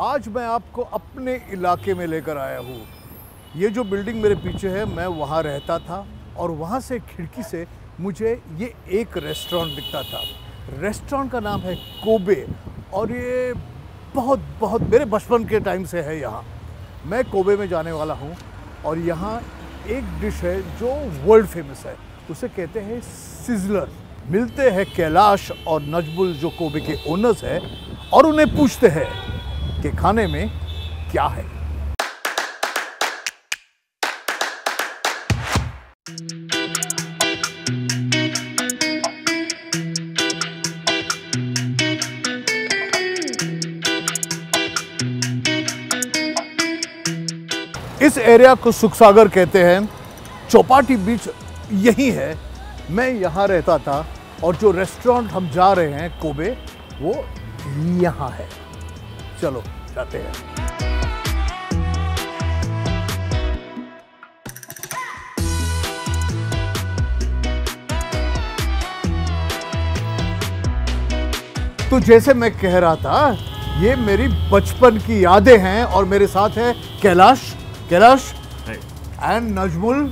आज मैं आपको अपने इलाके में लेकर आया हूँ। ये जो बिल्डिंग मेरे पीछे है, मैं वहाँ रहता था और वहाँ से खिड़की से मुझे ये एक रेस्टोरेंट दिखता था। रेस्टोरेंट का नाम है कोबे और ये बहुत बहुत मेरे बचपन के टाइम से है यहाँ। मैं कोबे में जाने वाला हूँ और यहाँ एक डिश है जो वर्ल्ड फ़ेमस है। उसे कहते हैं सिजलर। मिलते हैं कैलाश और नजबुल जो कोबे के ओनर्स हैं और उन्हें पूछते हैं कि खाने में क्या है? इस एरिया को सुखसागर कहते हैं। चौपाटी बीच यही है। मैं यहाँ रहता था और जो रेस्टोरेंट हम जा रहे हैं, कोबे, वो यहाँ है। चलो जाते हैं। तो जैसे मैं कह रहा था ये मेरी बचपन की यादें हैं और मेरे साथ है Kailash Kailash and Najmul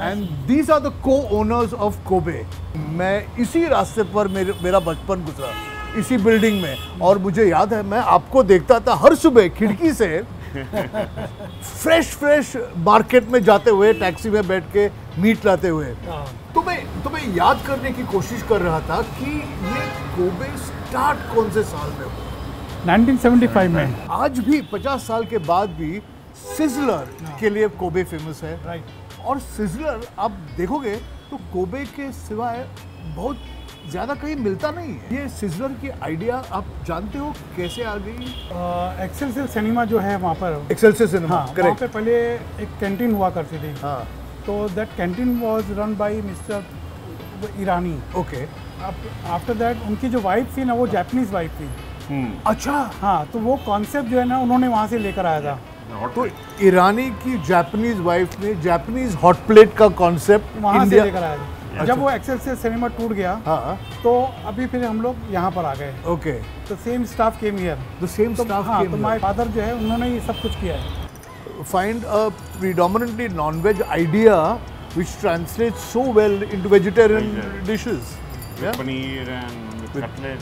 and these are the co owners of Kobe मैं इसी रास्ते पर मेरे, मेरा बचपन गुजरा। इसी बिल्डिंग में। और मुझे याद है मैं आपको देखता था हर सुबह खिड़की से फ्रेश फ्रेश मार्केट में जाते हुए टैक्सी में बैठ के मीट लाते हुए। तो मैं तो मैं याद करने की कोशिश कर रहा था कि ये कोबे स्टार्ट कौन से साल में हुआ 1975 में। आज भी 50 साल के बाद भी सिजलर के लिए कोबे फ़ेमस है। राइट और सिजलर आप देखोगे तो कोबे के सिवाय बहुत ज़्यादा कहीं मिलता नहीं है। ये सिजलर की आइडिया आप जानते हो कैसे आ गई? एक्सेल सेल सिनेमा जो है वहाँ पर। एक्सेल से सिनेमा हाँ वहाँ पे पहले एक कैंटीन हुआ करती थी। हाँ। तो that canteen was run by mister Irani okay after that उनकी जो वाइफ थी ना वो जापानीज वाइफ थी। अच्छा। हाँ तो वो कॉन्सेप्ट जो है ना उन्होंने वहाँ से लेकर आया था। तो ईरानी की जापानीज वाइफ ने जापानीज हॉट प्लेट का कॉन्सेप्ट वहाँ से लेकर आया था। अच्छा। जब वो एक्सेल से सिनेमा टूट गया हाँ। तो अभी फिर हम लोग यहाँ पर आ गए ओके। तो same staff came here the same staff तो माय हाँ, फादर तो जो है उन्होंने ये सब कुछ किया है। Find a predominantly nonveg idea which translates so well into vegetarian dishes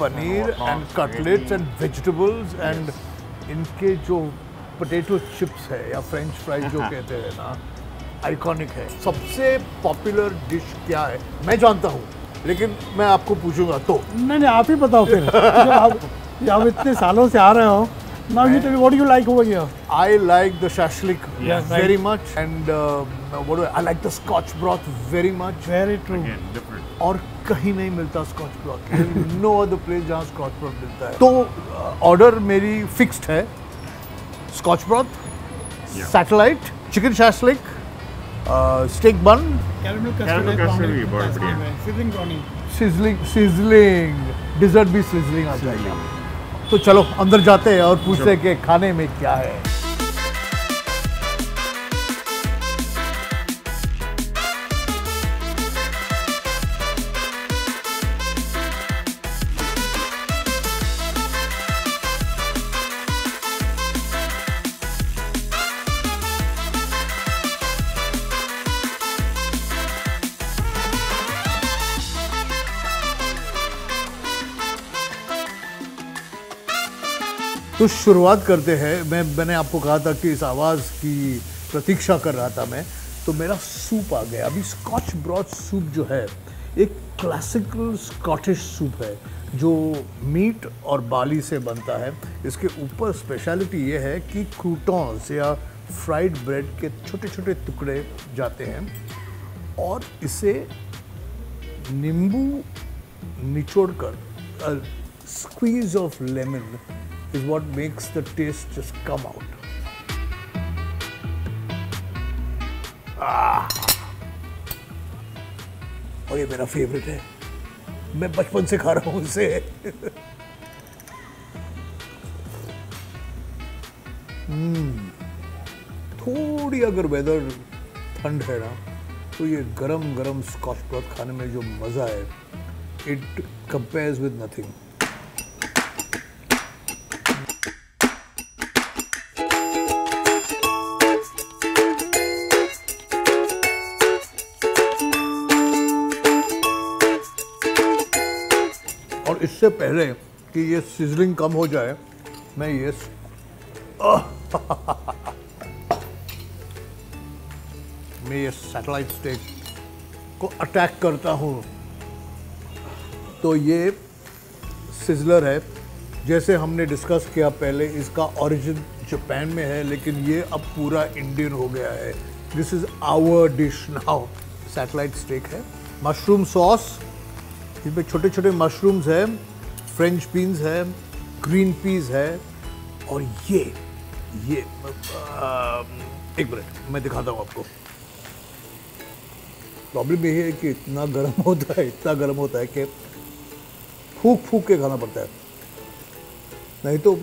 paneer and cutlets and vegetables and इनके जो पोटैटो चिप्स है या फ्रेंच फ्राइज जो कहते हैं ना आइकॉनिक है। सबसे पॉपुलर डिश क्या है? मैं जानता हूँ लेकिन मैं आपको पूछूँगा तो। नहीं नहीं आप ही बताओ फिर। जब आप जब आप इतने सालों से आ रहे हो now you tell what you like over here I like the shashlik Yes, very right. much and uh, what do I, I like the scotch broth very much. Very true Again, different. और कहीं नहीं मिलता scotch broth no other place जहाँ scotch broth मिलता है। तो order मेरी fixed है। Scotch broth Yeah. Satellite chicken shashlik steak bun sizzling dessert भी सिजलिंग आ जाएगा तो चलो अंदर जाते हैं और पूछते हैं कि खाने में क्या है। तो शुरुआत करते हैं। मैं, मैंने आपको कहा था कि इस आवाज़ की प्रतीक्षा कर रहा था मैं तो मेरा सूप आ गया। अभी स्कॉच ब्रॉथ सूप जो है, एक क्लासिकल स्कॉटिश सूप है, जो मीट और बाली से बनता है। इसके ऊपर स्पेशलिटी ये है कि क्रूटॉन्स या फ्राइड ब्रेड के छोटे छोटे टुकड़े जाते हैं और इसे नींबू निचोड़कर squeeze of lemon is what makes the taste just come out. Ah. और ये मेरा फेवरेट है मैं बचपन से खा रहा हूँ इसे हम्म, थोड़ी अगर वेदर ठंड है ना तो ये गरम गरम स्कॉच ब्रॉथ खाने में जो मज़ा है इट कंपेयर्स विद नथिंग इससे पहले कि ये सिजलिंग कम हो जाए, मैं ये मैं ये सैटेलाइट स्टेक को अटैक करता हूँ। तो ये सिजलर है। जैसे हमने डिस्कस किया पहले, इसका ओरिजिन जापान में है, लेकिन ये अब पूरा इंडियन हो गया है। This is our dish now satellite steak है। मशरूम सॉस इसमें छोटे छोटे मशरूम्स हैं फ्रेंच बीन्स है ग्रीन पीस है और ये ये आ, एक मिनट मैं दिखाता हूँ आपको। प्रॉब्लम ये है कि इतना गर्म होता है इतना गर्म होता है कि फूक फूक के खाना पड़ता है। नहीं तो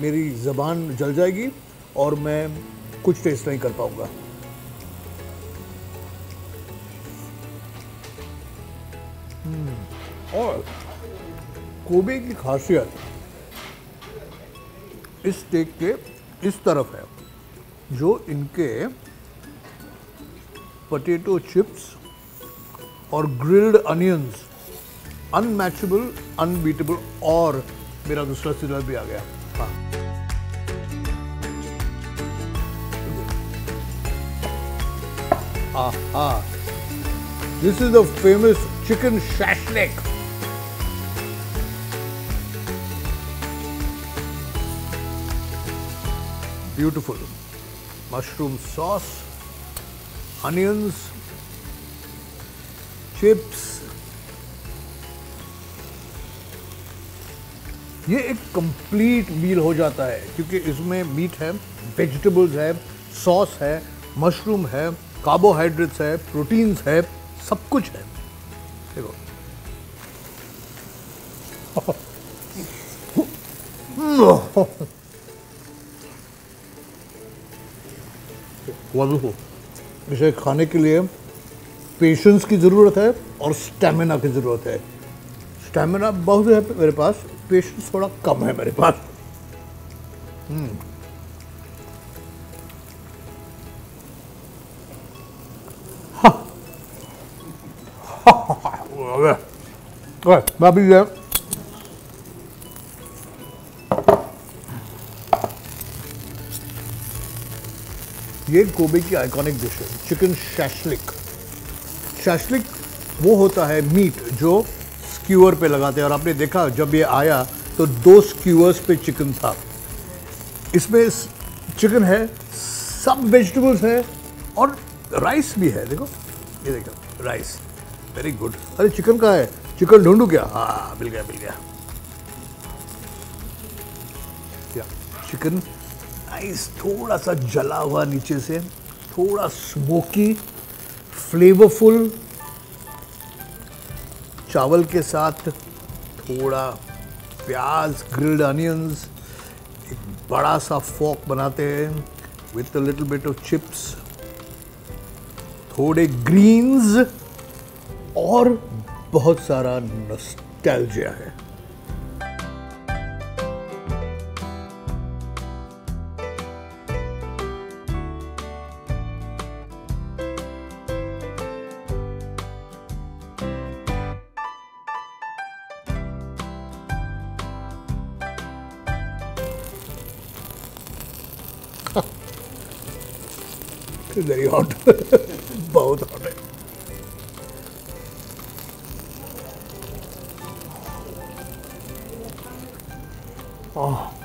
मेरी ज़बान जल जाएगी और मैं कुछ टेस्ट नहीं कर पाऊँगा। और कोबे की खासियत इस स्टेक के इस तरफ़ है, जो इनके पोटैटो चिप्स और ग्रिल्ड अनियंस अनमैचेबल अनबीटेबल और मेरा दूसरा सिलर भी आ गया। हाँ। आहा। This is the famous chicken shashlik beautiful. Mushroom sauce onions chips. ये एक कंप्लीट मील हो जाता है क्योंकि इसमें मीट है वेजिटेबल्स है सॉस है मशरूम है कार्बोहाइड्रेट्स है प्रोटीन्स है सब कुछ है। देखो। वंडरफुल इसे खाने के लिए पेशेंस की ज़रूरत है और स्टेमिना की ज़रूरत है स्टेमिना बहुत है मेरे पास पेशेंस थोड़ा कम है मेरे पास हम्म। हाँ। मैं अभी ये गोबे की आइकॉनिक डिश है चिकन शैशलिक शैशलिक वो होता है मीट जो स्क्यूअर पे लगाते हैं। और आपने देखा, जब ये आया तो दो स्क्यूअर्स पे चिकन था। इसमें चिकन है सब वेजिटेबल्स है, और राइस भी है। देखो, ये देखो राइस वेरी गुड अरे चिकन का है? चिकन ढूंढू क्या? हाँ मिल गया मिल गया। चिकन नाइस थोड़ा सा जला हुआ नीचे से, थोड़ा स्मोकी फ्लेवरफुल चावल के साथ थोड़ा प्याज ग्रिल्ड अनियंस एक बड़ा सा फॉक बनाते हैं with a little bit of chips थोड़े ग्रीन्स और बहुत सारा नॉस्टैल्जिया है। वेरी हॉट बहुत हॉट है। आह।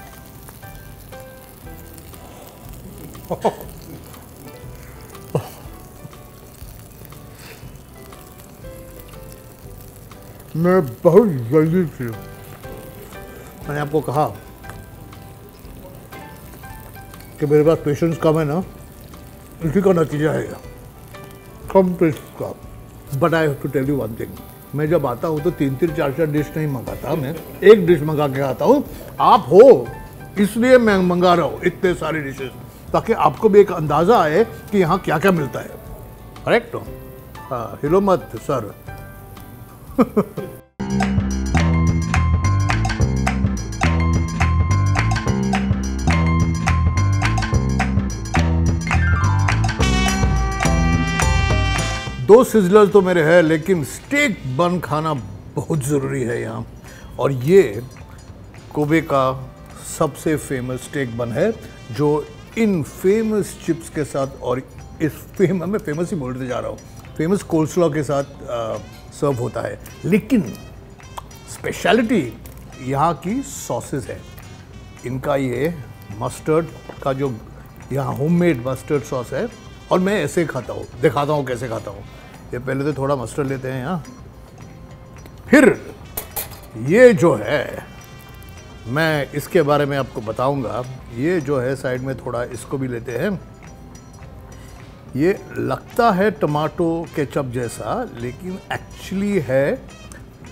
मैं बहुत जल्दी थी। मैंने आपको कहा कि मेरे पास पेशेंस कम है ना। इसी का नतीजा है। कम पेशेंस का but I have to tell you one thing मैं जब आता हूँ तो तीन तीन चार चार डिश नहीं मंगाता मैं। एक डिश मंगा के आता हूँ। आप हो इसलिए मैं मंगा रहा हूँ इतने सारे डिशेस ताकि आपको भी एक अंदाज़ा आए कि यहाँ क्या क्या मिलता है। करेक्ट हाँ हिलो मत सर दो सिजलर तो मेरे हैं लेकिन स्टेक बन खाना बहुत ज़रूरी है यहाँ। और ये कोबे का सबसे फ़ेमस स्टेक बन है जो इन फ़ेमस चिप्स के साथ और इस फेम मैं फ़ेमस ही बोलते जा रहा हूँ। फ़ेमस कोल्सलॉ के साथ आ, सर्व होता है। लेकिन स्पेशलिटी यहाँ की सॉसेस है। इनका ये मस्टर्ड का जो यहाँ होममेड मस्टर्ड सॉस है और मैं ऐसे खाता हूँ, दिखाता हूँ कैसे खाता हूँ। ये पहले तो थोड़ा मस्टर्ड लेते हैं यहाँ फिर ये जो है, मैं इसके बारे में आपको बताऊँगा। ये जो है, साइड में थोड़ा इसको भी लेते हैं। ये लगता है टमाटो केचप जैसा, लेकिन एक्चुअली है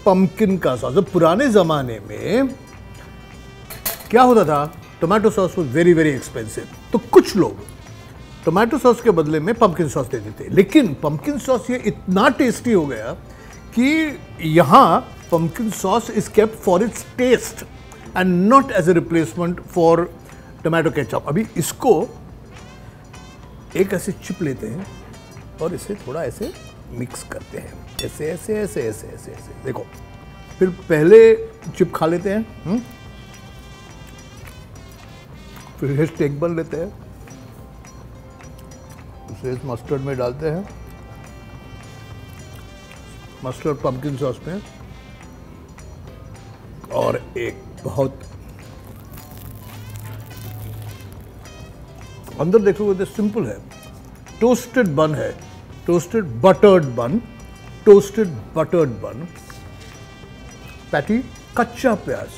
पंपकिन का सॉस तो पुराने ज़माने में क्या होता था? Tomato sauce very very expensive तो कुछ लोग टोमेटो सॉस के बदले में पंपकिन सॉस दे देते लेकिन पंपकिन सॉस ये इतना टेस्टी हो गया कि यहाँ pumpkin sauce is kept for its taste and not as a replacement for tomato ketchup अभी इसको एक ऐसे चिप लेते हैं और इसे थोड़ा ऐसे मिक्स करते हैं। ऐसे ऐसे ऐसे ऐसे ऐसे ऐसे। देखो, फिर पहले चिप खा लेते हैं हुँ? फिर ये स्टेक बन लेते हैं। इस मस्टर्ड में डालते हैं। मस्टर्ड पंपकिन सॉस में। और एक बहुत अंदर देखोगे तो सिंपल है। टोस्टेड बन है। टोस्टेड बटर्ड बन टोस्टेड बटर्ड बन पैटी कच्चा प्याज।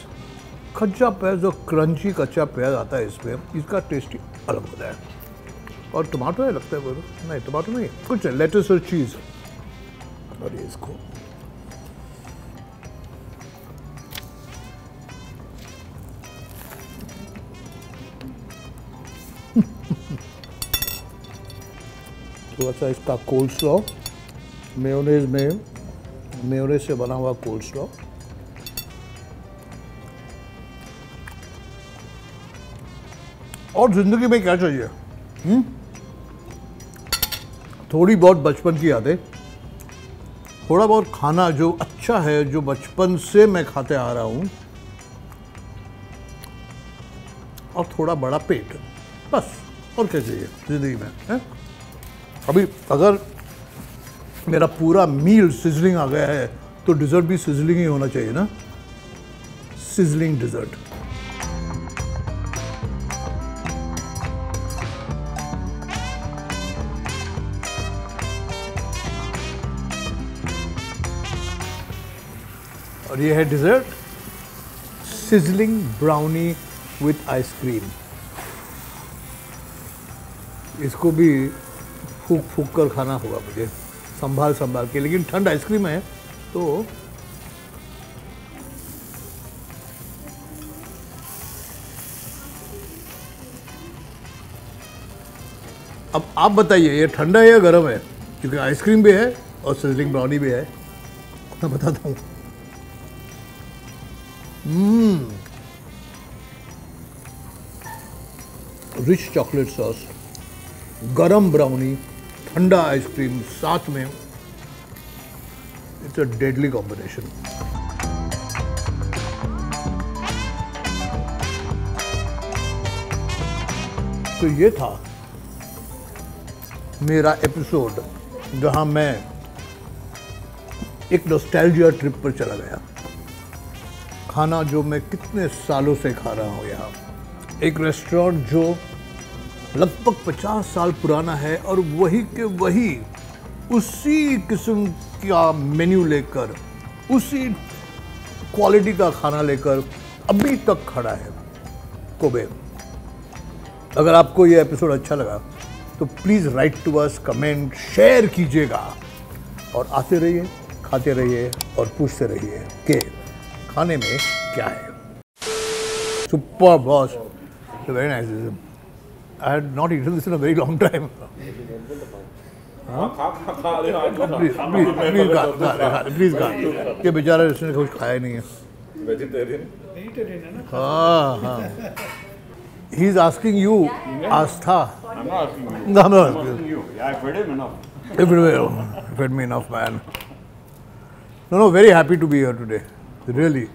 कच्चा प्याज जो क्रंची कच्चा प्याज आता है इसमें। इसका टेस्ट अलग होता है। और टमाटो है, लगता है बोलो नहीं टमाटो नहीं, कुछ है लेटस और चीज़ और ये इसको। थोड़ा सा इसका कोल्ड स्लॉ मेयोनेज में मेयोनेज से बना हुआ कोल्ड स्लॉ और ज़िंदगी में क्या चाहिए? हुँ? थोड़ी बहुत बचपन की यादें। थोड़ा बहुत खाना जो अच्छा है, जो बचपन से मैं खाते आ रहा हूँ। और थोड़ा बड़ा पेट। बस, और क्या चाहिए ज़िंदगी में, है? अभी अगर मेरा पूरा मील सिजलिंग आ गया है तो डिज़र्ट भी सिजलिंग ही होना चाहिए ना? Sizzling dessert. और ये है dessert sizzling brownie with ice cream इसको भी फूक फूक कर खाना होगा मुझे, संभाल संभाल के। लेकिन ठंड आइसक्रीम है तो अब आप बताइए, ये ठंडा है या गर्म है? क्योंकि आइसक्रीम भी है और सिजलिंग ब्राउनी भी है। मैं बताता हूँ। रिच चॉकलेट सॉस गरम ब्राउनी ठंडा आइसक्रीम साथ में इट्स अ डेडली कॉम्बिनेशन तो ये था मेरा एपिसोड जहाँ मैं एक नोस्टैल्जिया ट्रिप पर चला गया। खाना जो मैं कितने सालों से खा रहा हूँ यहाँ। एक रेस्टोरेंट जो लगभग 50 साल पुराना है और वही के वही उसी किस्म का मेन्यू लेकर, उसी क्वालिटी का खाना लेकर अभी तक खड़ा है कोबे अगर आपको ये एपिसोड अच्छा लगा तो please write to us comment share कीजिएगा और आते रहिए, खाते रहिए और पूछते रहिए कि खाने में क्या है super boss very nice I had not eaten this in a very long time please खा ये बेचारा रेस्टोरेंट कुछ खाया नहीं है he is asking you Aastha no no very happy to be here today Really.